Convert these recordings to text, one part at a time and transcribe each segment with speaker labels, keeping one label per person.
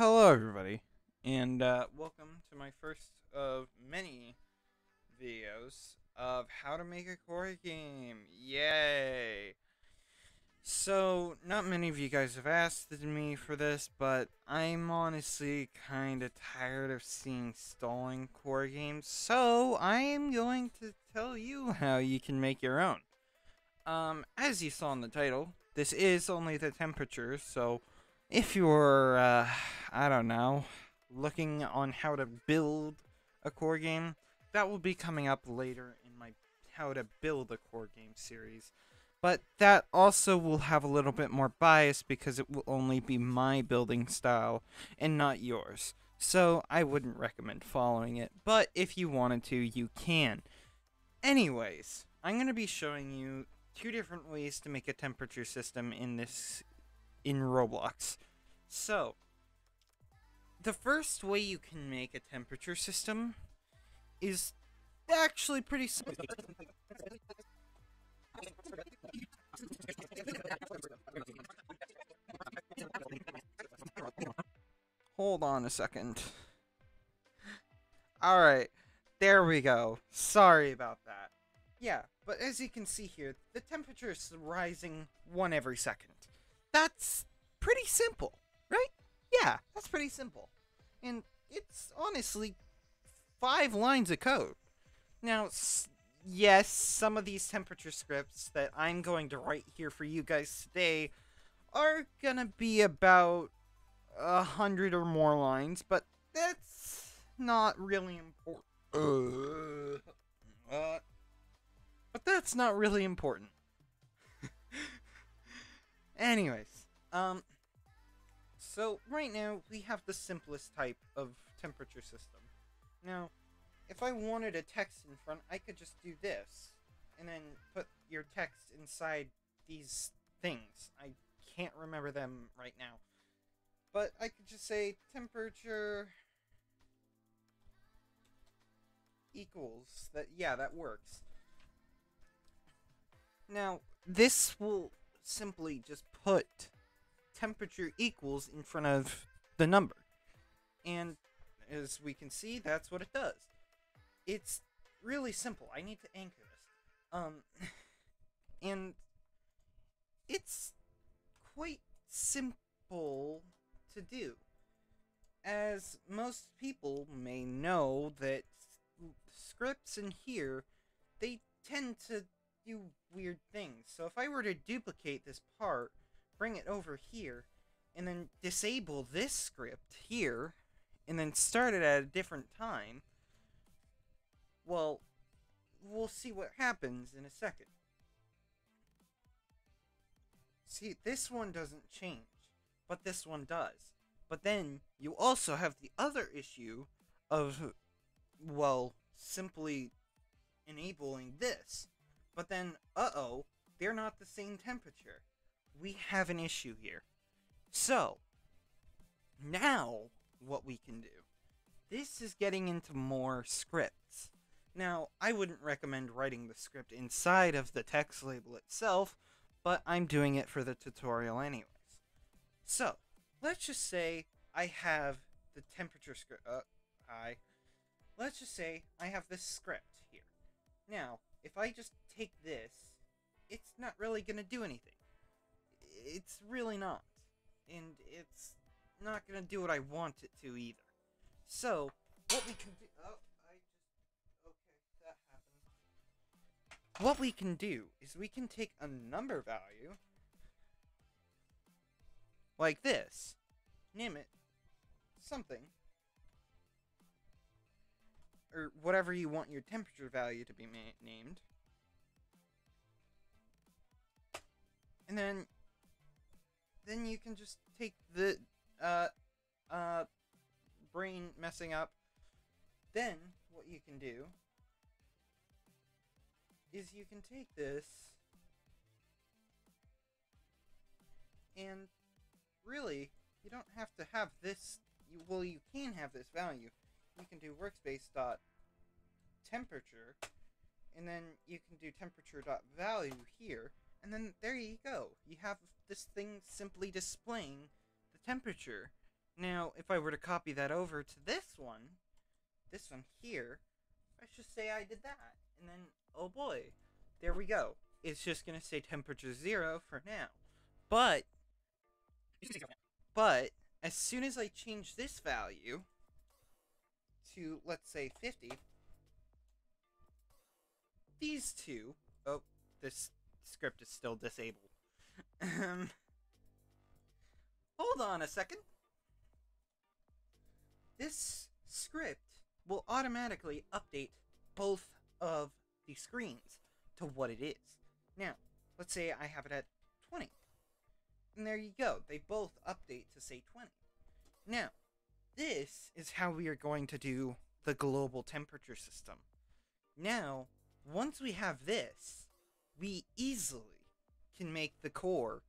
Speaker 1: Hello, everybody, and uh, welcome to my first of many videos of how to make a core game. Yay! So, not many of you guys have asked me for this, but I'm honestly kind of tired of seeing stalling core games, so I am going to tell you how you can make your own. Um, as you saw in the title, this is only the temperature, so if you're, uh, I don't know, looking on how to build a core game, that will be coming up later in my how to build a core game series. But that also will have a little bit more bias because it will only be my building style and not yours. So I wouldn't recommend following it, but if you wanted to, you can. Anyways, I'm going to be showing you two different ways to make a temperature system in this in Roblox. So, the first way you can make a temperature system is actually pretty simple. Hold on a second. Alright, there we go. Sorry about that. Yeah, but as you can see here, the temperature is rising one every second. That's pretty simple, right? Yeah, that's pretty simple. And it's honestly five lines of code. Now, yes, some of these temperature scripts that I'm going to write here for you guys today are gonna be about a hundred or more lines, but that's not really important. Uh, uh, but that's not really important. Anyways, um, so right now we have the simplest type of temperature system. Now, if I wanted a text in front, I could just do this, and then put your text inside these things. I can't remember them right now. But I could just say temperature equals that yeah that works now this will simply just put temperature equals in front of the number. And as we can see that's what it does. It's really simple. I need to anchor this. Um and it's quite simple to do. As most people may know that scripts in here they tend to weird things. So if i were to duplicate this part bring it over here and then disable this script here and then start it at a different time well we'll see what happens in a second. See this one doesn't change but this one does. But then you also have the other issue of, well, simply enabling this. But then, uh-oh, they're not the same temperature. We have an issue here. So, now what we can do. This is getting into more scripts. Now, I wouldn't recommend writing the script inside of the text label itself, but I'm doing it for the tutorial anyways. So, let's just say I have the temperature script. Uh, hi. Let's just say I have this script here. Now, if I just take this, it's not really going to do anything. It's really not. And it's not going to do what I want it to either. So, what we can do... Oh, I just... Okay, that happened. What we can do is we can take a number value like this, name it something, or whatever you want your temperature value to be named, and then then you can just take the uh uh brain messing up. Then what you can do is you can take this and really, you don't have to have this. You, well, you can have this value. You can do workspace dot temperature, and then you can do temperature dot value here, and then there you go. You have this thing simply displaying the temperature Now, if I were to copy that over to this one, this one here, I should say I did that. And then, oh boy, there we go. It's just going to say temperature zero for now. But, but, as soon as I change this value to, let's say, 50, these two, oh, this script is still disabled. Hold on a second. This script will automatically update both of the screens to what it is. Now, let's say I have it at 20. And there you go. They both update to say 20. Now, this is how we are going to do the global temperature system. Now, once we have this, we easily can make the core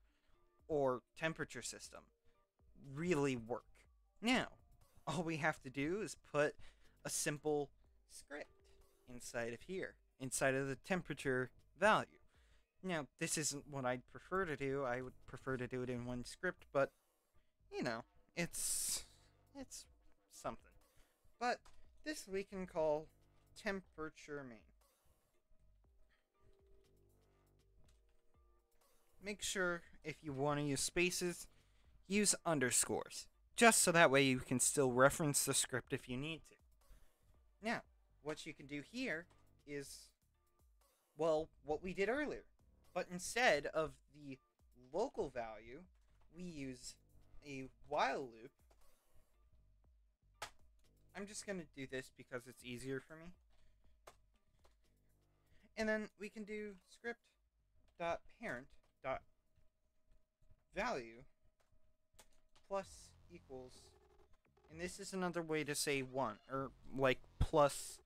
Speaker 1: or temperature system really work. Now, all we have to do is put a simple script inside of here, inside of the temperature value. Now, this isn't what I'd prefer to do. I would prefer to do it in one script, but you know, it's it's something. But this we can call temperature main. Make sure if you want to use spaces, use underscores. Just so that way you can still reference the script if you need to. Now, what you can do here is, well, what we did earlier. But instead of the local value, we use a while loop. I'm just going to do this because it's easier for me. And then we can do script dot parent dot value plus equals and this is another way to say 1 or like plus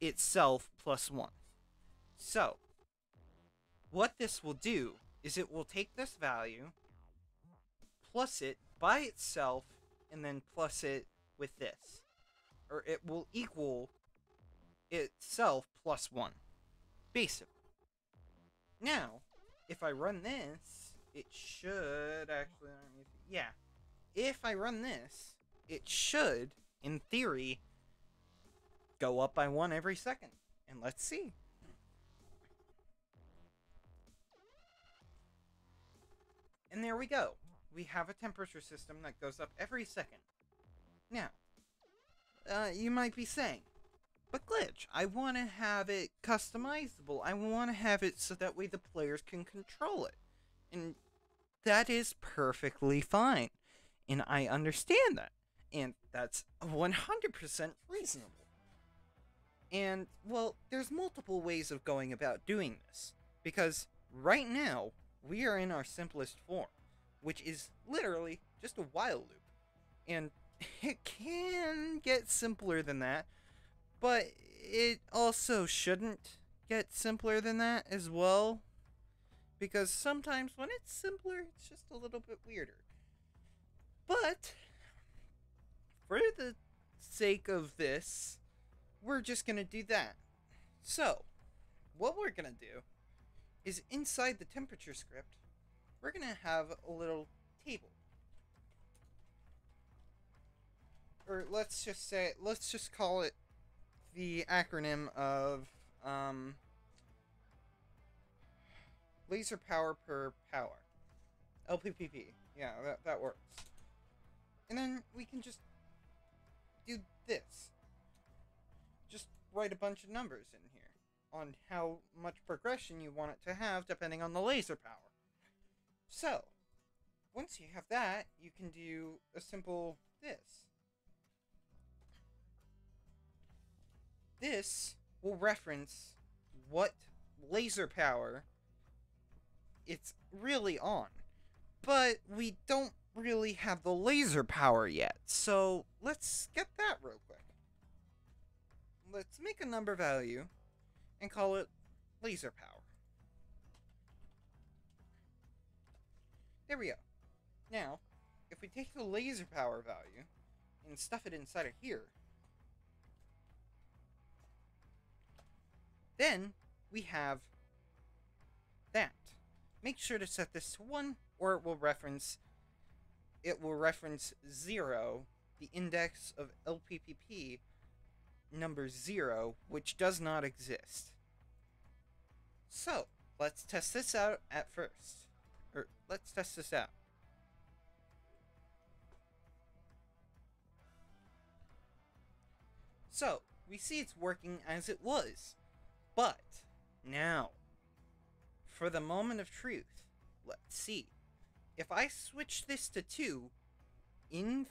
Speaker 1: itself plus 1 so what this will do is it will take this value plus it by itself and then plus it with this. Or it will equal itself plus 1 basically. Now if I run this, it should actually, yeah. If I run this, it should, in theory, go up by one every second. And let's see. And there we go. We have a temperature system that goes up every second. Now, uh, you might be saying, but glitch. I want to have it customizable. I want to have it so that way the players can control it. And that is perfectly fine. And I understand that. And that's 100% reasonable. And, well, there's multiple ways of going about doing this. Because right now, we are in our simplest form, which is literally just a while loop. And it can get simpler than that, but it also shouldn't get simpler than that as well. Because sometimes when it's simpler, it's just a little bit weirder. But, for the sake of this, we're just going to do that. So, what we're going to do is inside the temperature script, we're going to have a little table. Or let's just say, let's just call it the acronym of um, laser power per power. LPPP. Yeah, that, that works. And then we can just do this. Just write a bunch of numbers in here on how much progression you want it to have depending on the laser power. So, once you have that, you can do a simple this. This will reference what laser power it's really on. But we don't really have the laser power yet, so let's get that real quick. Let's make a number value and call it laser power. There we go. Now, if we take the laser power value and stuff it inside of here, Then we have that. Make sure to set this to 1 or it will reference it will reference 0, the index of LPPP number 0, which does not exist. So, let's test this out at first. Or, let's test this out. So, we see it's working as it was. But, now, for the moment of truth, let's see. If I switch this to 2, in,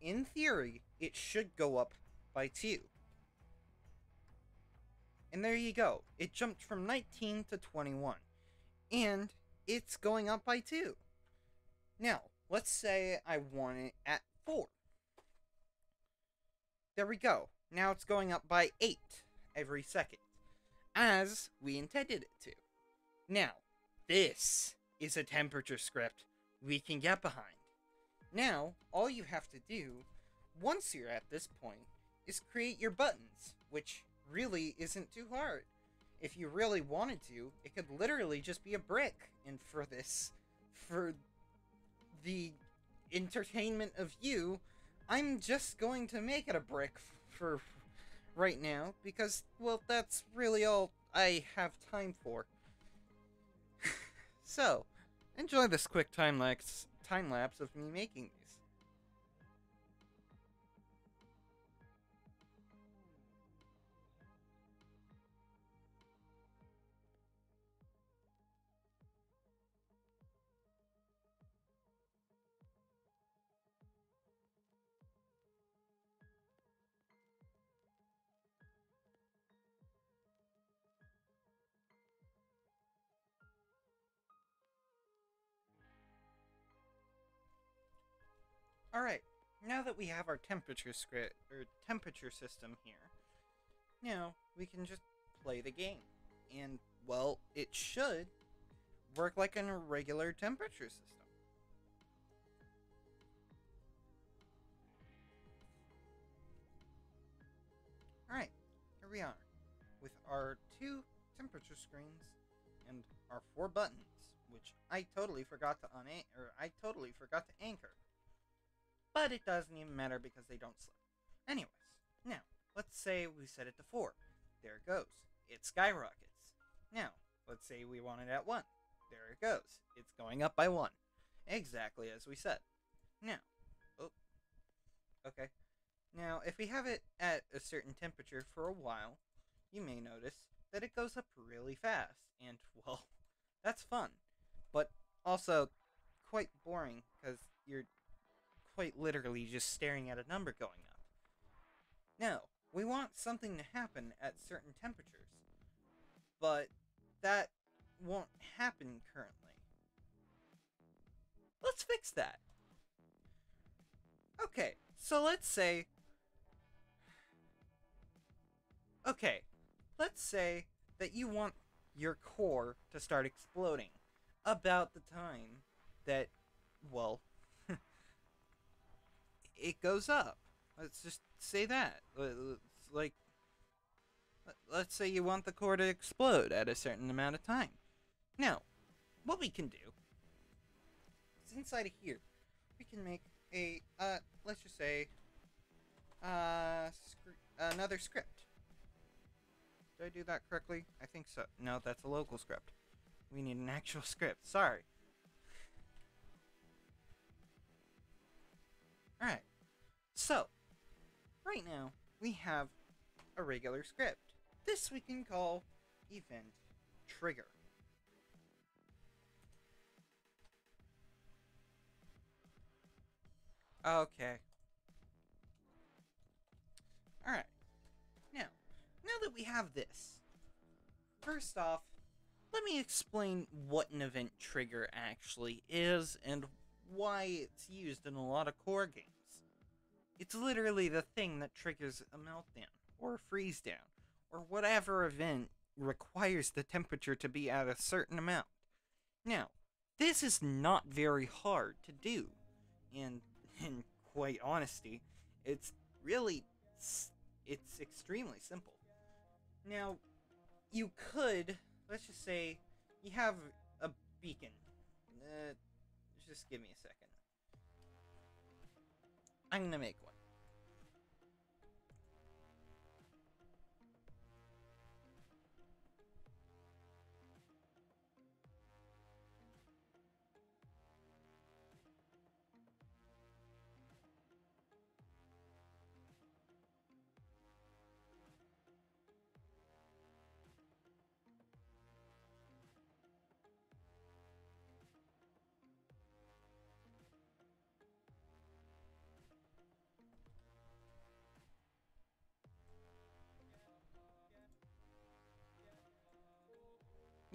Speaker 1: in theory, it should go up by 2. And there you go. It jumped from 19 to 21. And it's going up by 2. Now, let's say I want it at 4. There we go. Now it's going up by 8 every second, as we intended it to. Now, this is a temperature script we can get behind. Now, all you have to do, once you're at this point, is create your buttons, which really isn't too hard. If you really wanted to, it could literally just be a brick, and for this, for the entertainment of you, I'm just going to make it a brick for right now, because, well, that's really all I have time for. so, enjoy this quick time lapse, time lapse of me making Alright, now that we have our temperature script or temperature system here, now we can just play the game. And well, it should work like a regular temperature system. Alright, here we are with our two temperature screens and our four buttons, which I totally forgot to un or I totally forgot to anchor. But it doesn't even matter because they don't slip. Anyways, now, let's say we set it to 4. There it goes. It skyrockets. Now, let's say we want it at 1. There it goes. It's going up by 1. Exactly as we said. Now, oh, okay. Now, if we have it at a certain temperature for a while, you may notice that it goes up really fast. And, well, that's fun. But also quite boring because you're quite literally just staring at a number going up. Now, we want something to happen at certain temperatures, but that won't happen currently. Let's fix that. Okay, so let's say... Okay, let's say that you want your core to start exploding about the time that, well, it goes up. Let's just say that. Like, let's say you want the core to explode at a certain amount of time. Now, what we can do is inside of here, we can make a, uh, let's just say, uh, another script. Did I do that correctly? I think so. No, that's a local script. We need an actual script. Sorry. Alright. So, right now, we have a regular script. This we can call event trigger. Okay. Alright. Now, now that we have this, first off, let me explain what an event trigger actually is and why it's used in a lot of core games. It's literally the thing that triggers a meltdown, or a freeze down, or whatever event requires the temperature to be at a certain amount. Now, this is not very hard to do, and in quite honesty, it's really it's extremely simple. Now, you could let's just say you have a beacon. Uh, just give me a second. I'm gonna make one.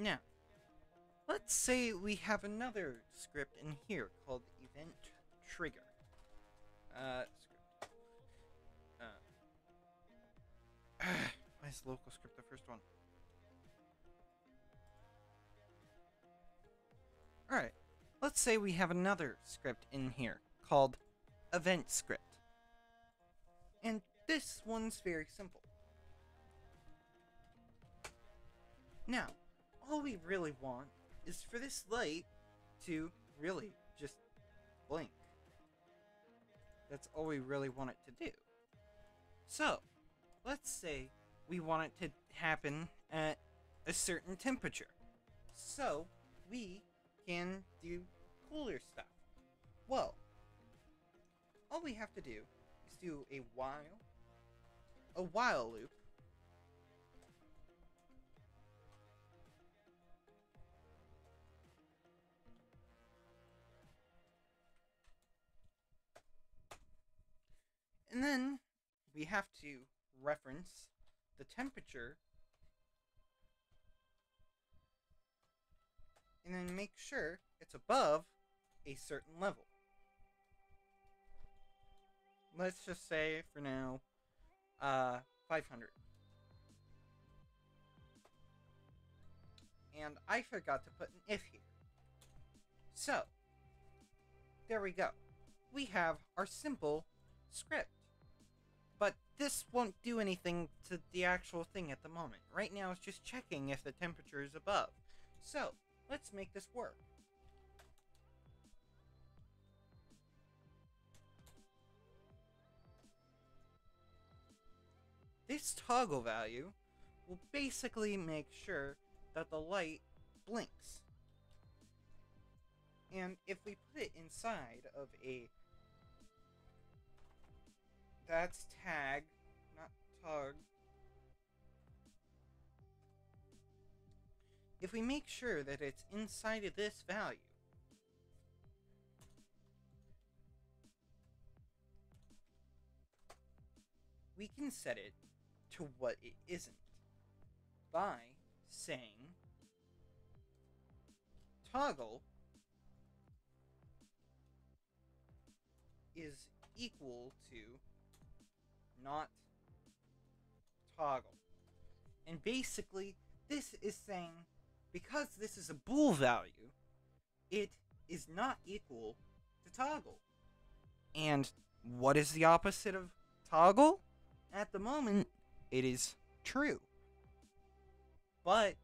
Speaker 1: Now, let's say we have another script in here called event trigger. Uh, script. Uh, why is local script the first one? Alright, let's say we have another script in here called event script. And this one's very simple. Now, all we really want is for this light to really just blink. That's all we really want it to do. So, let's say we want it to happen at a certain temperature. So, we can do cooler stuff. Well, all we have to do is do a while, a while loop, And then we have to reference the temperature and then make sure it's above a certain level. Let's just say for now, uh, 500. And I forgot to put an if here. So, there we go. We have our simple script. This won't do anything to the actual thing at the moment. Right now it's just checking if the temperature is above. So, let's make this work. This toggle value will basically make sure that the light blinks. And if we put it inside of a that's tag, not tog. If we make sure that it's inside of this value, we can set it to what it isn't by saying toggle is equal to not toggle. And basically, this is saying because this is a bool value, it is not equal to toggle. And what is the opposite of toggle? At the moment, it is true. But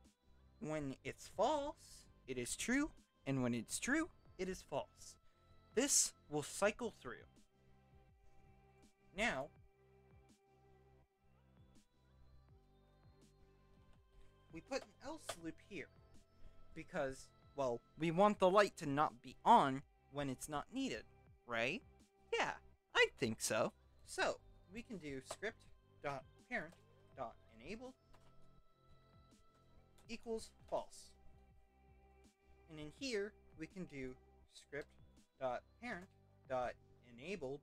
Speaker 1: when it's false, it is true, and when it's true, it is false. This will cycle through. Now, loop here because, well, we want the light to not be on when it's not needed, right? Yeah, I think so. So, we can do script dot parent dot enabled equals false. And in here, we can do script dot parent dot enabled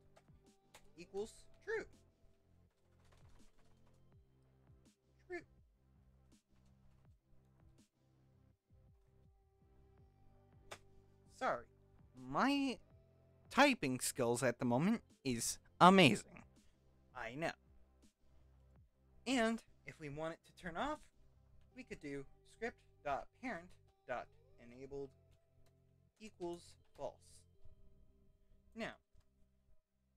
Speaker 1: equals. True. Sorry, my typing skills at the moment is amazing. I know. And if we want it to turn off, we could do script.parent.enabled equals false. Now,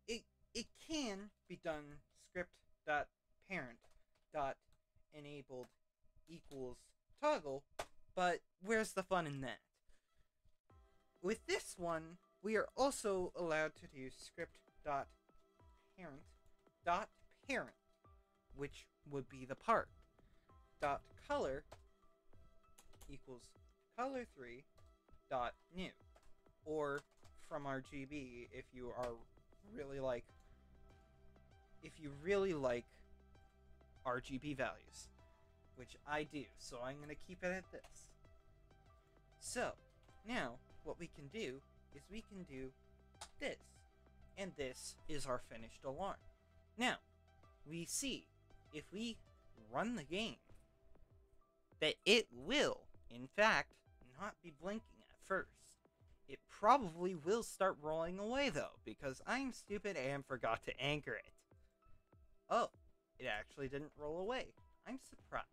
Speaker 1: it it can be done script.parent.enabled equals toggle, but where's the fun in that? With this one, we are also allowed to use script dot parent dot parent, which would be the part. Dot color equals color three dot new, or from RGB if you are really like if you really like RGB values, which I do. So I'm gonna keep it at this. So now what we can do is we can do this. And this is our finished alarm. Now, we see if we run the game that it will, in fact, not be blinking at first. It probably will start rolling away though, because I'm stupid and forgot to anchor it. Oh, it actually didn't roll away. I'm surprised.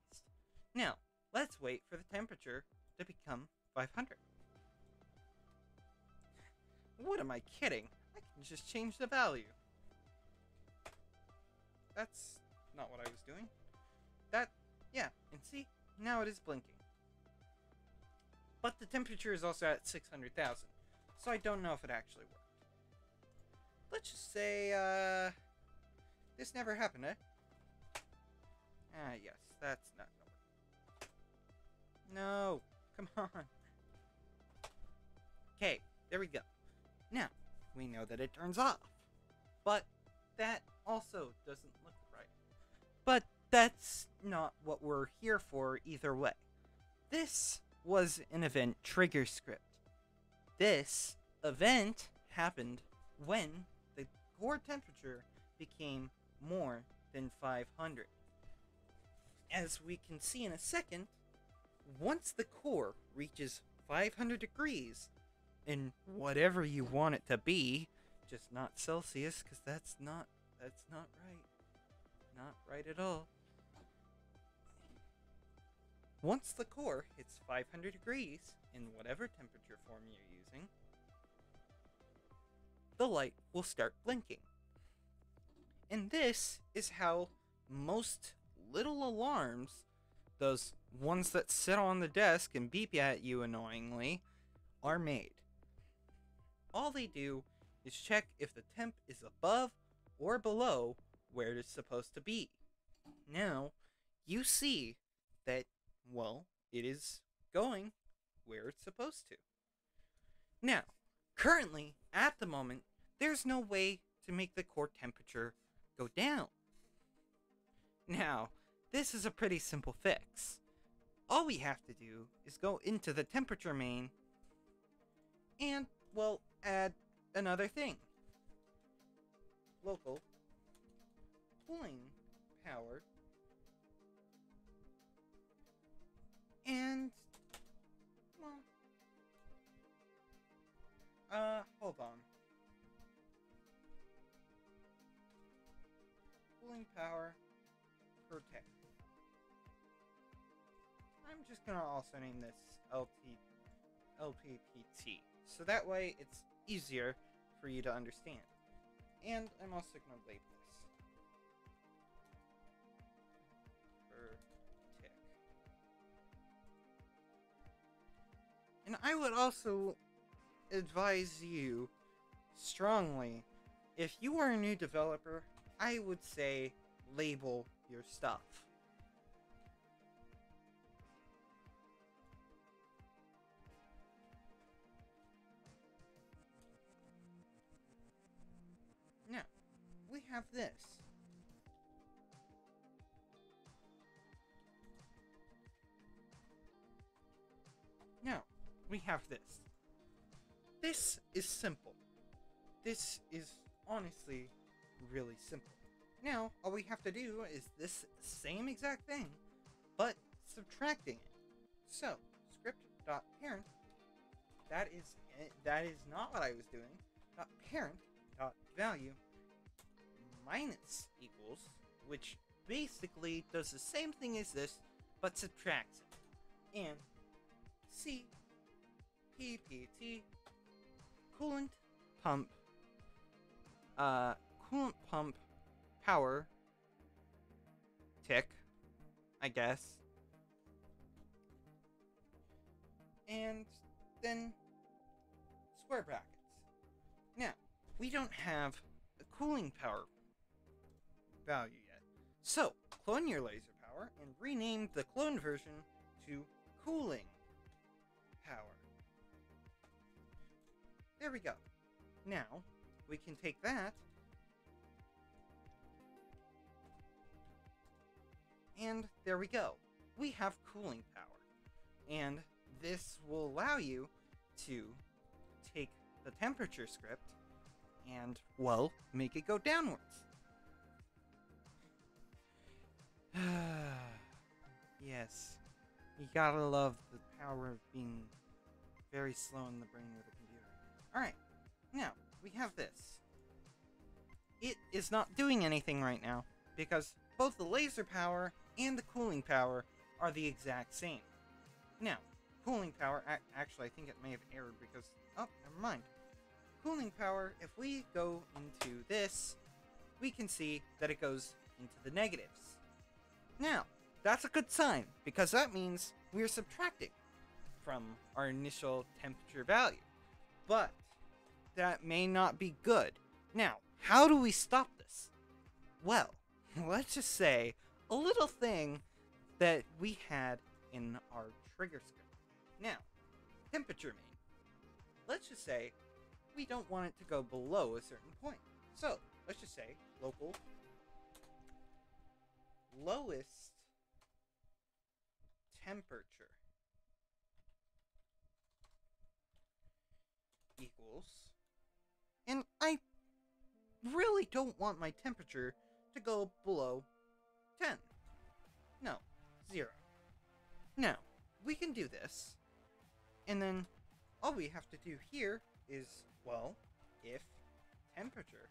Speaker 1: Now, let's wait for the temperature to become 500. What am I kidding? I can just change the value. That's not what I was doing. That, yeah, and see, now it is blinking. But the temperature is also at 600,000, so I don't know if it actually worked. Let's just say, uh, this never happened, eh? Ah, yes, that's not gonna work. No, come on. Okay, there we go. Now, we know that it turns off. But that also doesn't look right. But that's not what we're here for either way. This was an event trigger script. This event happened when the core temperature became more than 500. As we can see in a second, once the core reaches 500 degrees, in whatever you want it to be, just not Celsius, because that's not that's not right. Not right at all. Once the core hits 500 degrees in whatever temperature form you're using, the light will start blinking. And this is how most little alarms, those ones that sit on the desk and beep at you annoyingly, are made. All they do is check if the temp is above or below where it is supposed to be. Now, you see that, well, it is going where it's supposed to. Now, currently, at the moment, there's no way to make the core temperature go down. Now, this is a pretty simple fix. All we have to do is go into the temperature main and, well, add another thing. Local cooling power and well uh hold on. Cooling power per tick. I'm just gonna also name this LT LPPT so that way it's easier for you to understand. And I'm also going to label this. For tick. And I would also advise you strongly, if you are a new developer, I would say label your stuff. Have this. Now, we have this. This is simple. This is honestly really simple. Now, all we have to do is this same exact thing, but subtracting it. So, script.parent, that is eh, that is not what I was doing. Dot parent dot value minus equals, which basically does the same thing as this, but subtracts it. And C PPT coolant pump uh coolant pump power tick, I guess. And then square brackets. Now, we don't have a cooling power value yet. So, clone your laser power and rename the clone version to cooling power. There we go. Now, we can take that and there we go. We have cooling power. And this will allow you to take the temperature script and, well, make it go downwards. yes. You gotta love the power of being very slow in the brain with a computer. Alright, now, we have this. It is not doing anything right now, because both the laser power and the cooling power are the exact same. Now, cooling power, actually I think it may have errored because, oh, never mind. Cooling power, if we go into this, we can see that it goes into the negatives. Now, that's a good sign, because that means we're subtracting from our initial temperature value. But, that may not be good. Now, how do we stop this? Well, let's just say a little thing that we had in our trigger script. Now, temperature main. Let's just say we don't want it to go below a certain point. So, let's just say local lowest temperature equals and I really don't want my temperature to go below 10. No, 0. Now, we can do this, and then all we have to do here is, well, if temperature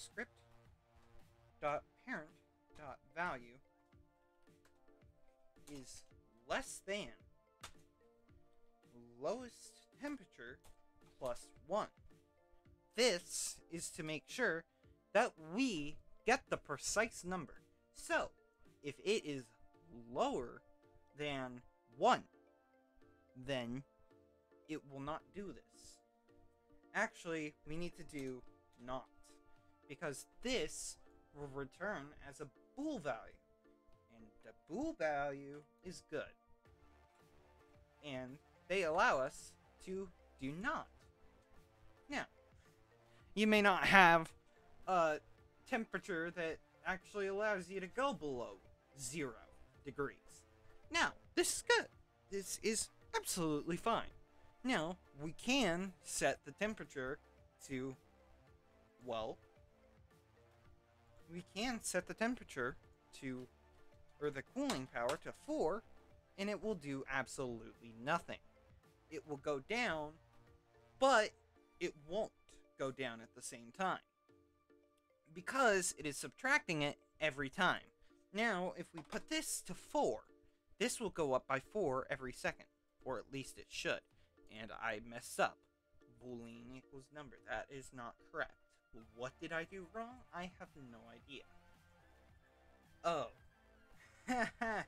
Speaker 1: script dot parent dot value is less than lowest temperature plus 1. This is to make sure that we get the precise number. So, if it is lower than 1, then it will not do this. Actually, we need to do not. Because this will return as a bool value. And the bool value is good. And they allow us to do not. Now, you may not have a temperature that actually allows you to go below zero degrees. Now, this is good. This is absolutely fine. Now, we can set the temperature to, well, we can set the temperature to, or the cooling power to 4, and it will do absolutely nothing. It will go down, but it won't go down at the same time. Because it is subtracting it every time. Now, if we put this to 4, this will go up by 4 every second. Or at least it should. And I messed up. Boolean equals number. That is not correct. What did I do wrong? I have no idea. Oh. I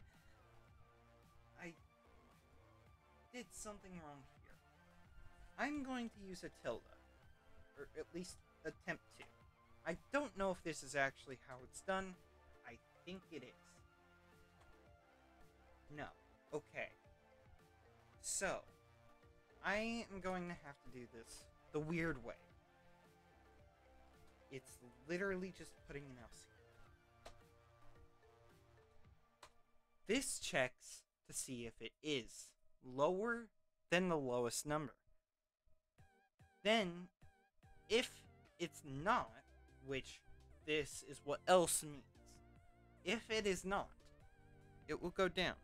Speaker 1: did something wrong here. I'm going to use a tilde or at least attempt to. I don't know if this is actually how it's done. I think it is. No. Okay. So, I am going to have to do this the weird way. It's literally just putting an else here. This checks to see if it is lower than the lowest number. Then if it's not, which this is what else means, if it is not, it will go down.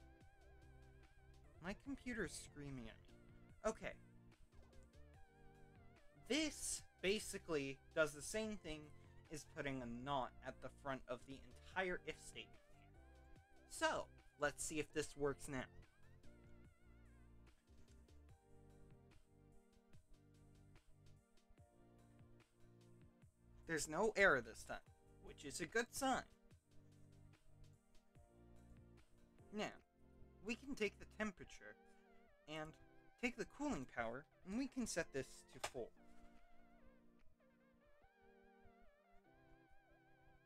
Speaker 1: My computer is screaming at me. Okay. This basically does the same thing as putting a not at the front of the entire if statement here. So, let's see if this works now. There's no error this time, which is a good sign. Now, we can take the temperature and take the cooling power, and we can set this to 4.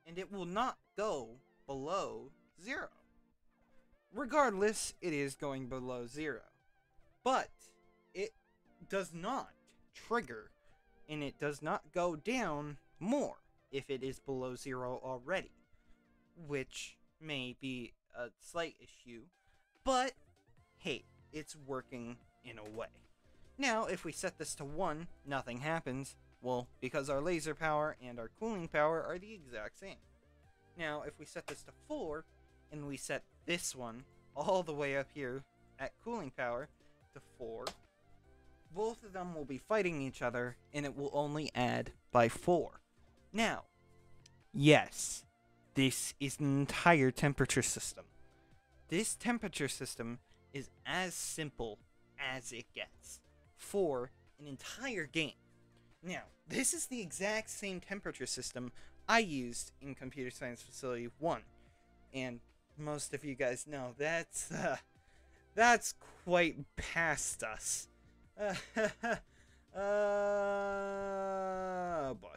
Speaker 1: And it will not go below zero. Regardless, it is going below zero. But it does not trigger and it does not go down more if it is below zero already, which may be a slight issue, but hey, it's working in a way. Now, if we set this to 1, nothing happens, well, because our laser power and our cooling power are the exact same. Now, if we set this to 4, and we set this one all the way up here at cooling power to 4, both of them will be fighting each other, and it will only add by 4. Now, yes, this is an entire temperature system. This temperature system is as simple as it gets for an entire game. Now, this is the exact same temperature system I used in Computer Science Facility 1. And most of you guys know that's uh, that's quite past us. Uh, uh boy.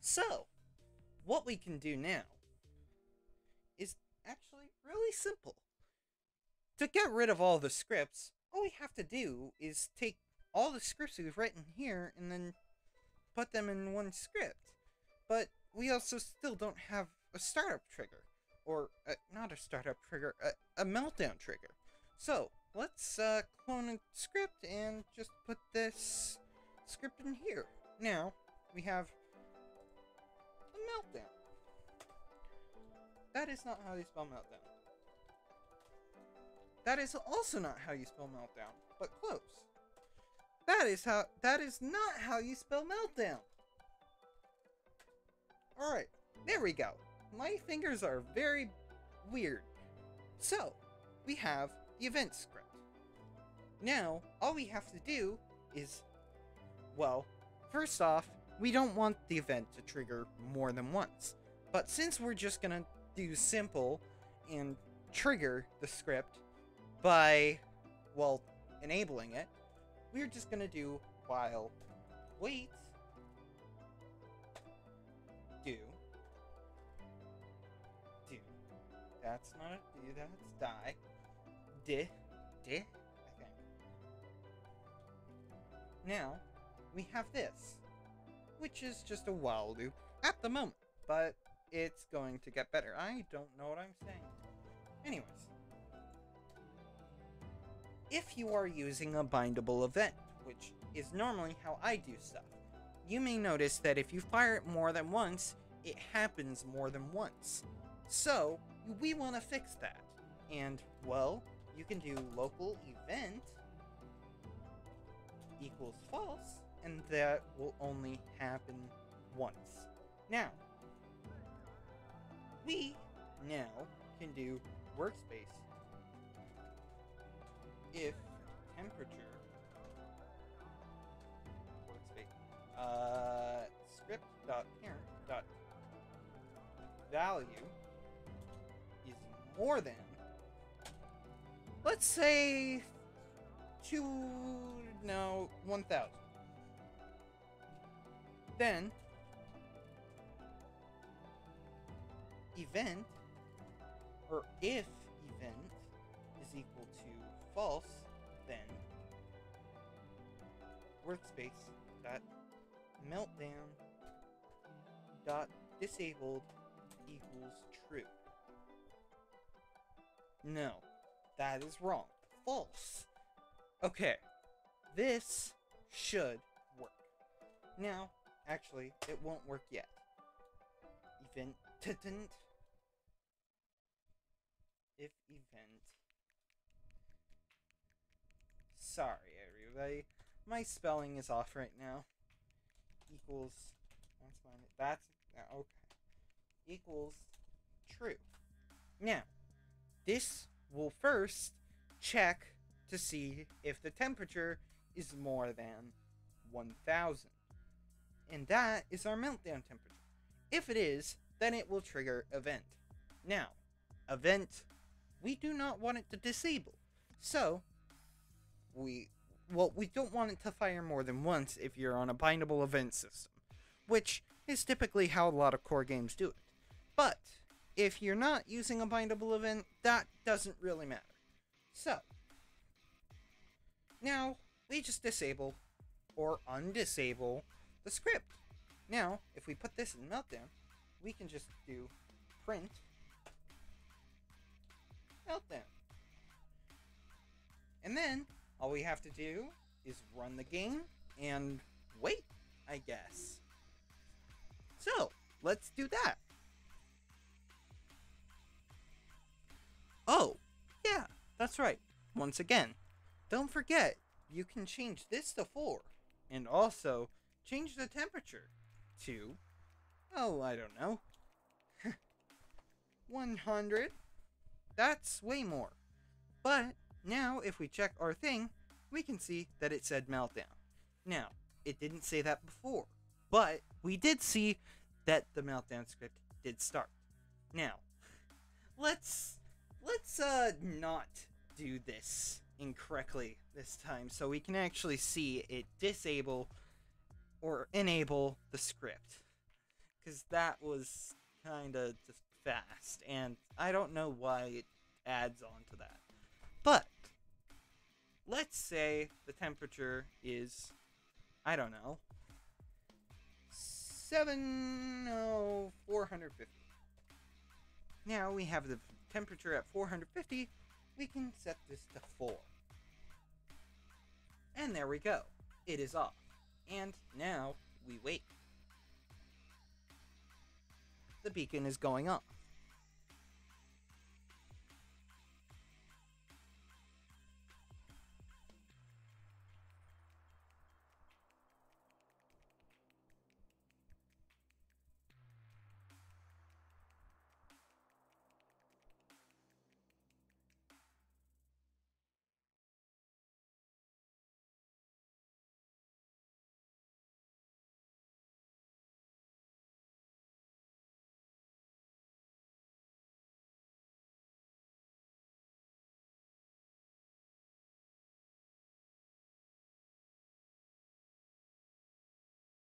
Speaker 1: So, what we can do now is actually really simple. To get rid of all the scripts, all we have to do is take all the scripts we've written here and then put them in one script. But we also still don't have a startup trigger. Or, uh, not a startup trigger, a, a meltdown trigger. So, let's uh, clone a script and just put this script in here. Now, we have a meltdown. That is not how you spell meltdown. That is also not how you spell meltdown, but close. That is how that is not how you spell meltdown. Alright, there we go. My fingers are very weird. So, we have the event script. Now, all we have to do is, well, first off, we don't want the event to trigger more than once. But since we're just gonna do simple and trigger the script by, well, enabling it, we're just gonna do while wait. Do. Do. That's not a do that's die. Di di I think. Now we have this which is just a while loop at the moment but it's going to get better. I don't know what I'm saying. Anyways if you are using a bindable event, which is normally how I do stuff. You may notice that if you fire it more than once, it happens more than once. So, we want to fix that. And, well, you can do local event equals false, and that will only happen once. Now, we now can do workspace if temperature workspace uh, script parent value is more than let's say two no one thousand. Then event or if false, then workspace dot meltdown dot disabled equals true. No, that is wrong. False. Okay, this should work. Now, actually, it won't work yet. Event. If event Sorry, everybody. My spelling is off right now. Equals. That's fine. That's. Okay. Equals true. Now, this will first check to see if the temperature is more than 1000. And that is our meltdown temperature. If it is, then it will trigger event. Now, event, we do not want it to disable. So, we well we don't want it to fire more than once if you're on a bindable event system which is typically how a lot of core games do it. But if you're not using a bindable event, that doesn't really matter. So, now we just disable or undisable the script. Now, if we put this in Meltdown, we can just do print Meltdown. And then all we have to do is run the game and wait, I guess. So, let's do that. Oh, yeah, that's right. Once again, don't forget, you can change this to 4. And also, change the temperature to, oh, I don't know, 100. That's way more. But now, if we check our thing, we can see that it said meltdown. Now, it didn't say that before, but we did see that the meltdown script did start. Now, let's let's uh not do this incorrectly this time so we can actually see it disable or enable the script because that was kind of just fast and i don't know why it adds on to that but let's say the temperature is i don't know 7 oh, 450 now we have the temperature at 450 we can set this to 4 and there we go. It is off. And now we wait. The beacon is going off